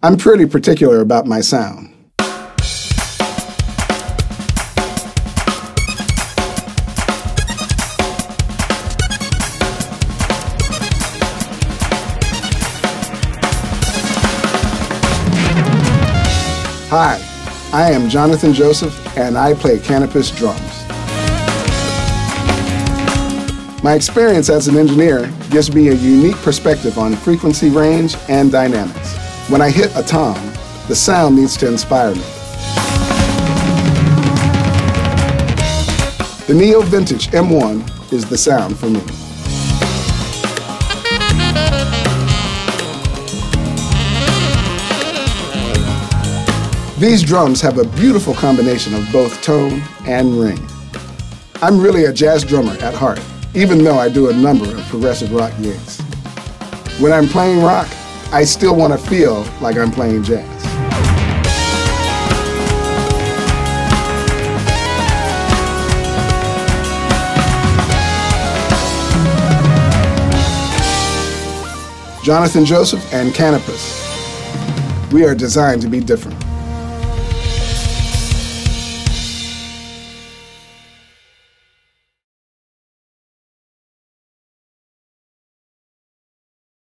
I'm pretty particular about my sound. Hi, I am Jonathan Joseph and I play Canopus drums. My experience as an engineer gives me a unique perspective on frequency range and dynamics. When I hit a tom, the sound needs to inspire me. The Neo Vintage M1 is the sound for me. These drums have a beautiful combination of both tone and ring. I'm really a jazz drummer at heart even though I do a number of progressive rock gigs. When I'm playing rock, I still want to feel like I'm playing jazz. Jonathan Joseph and Canopus. We are designed to be different.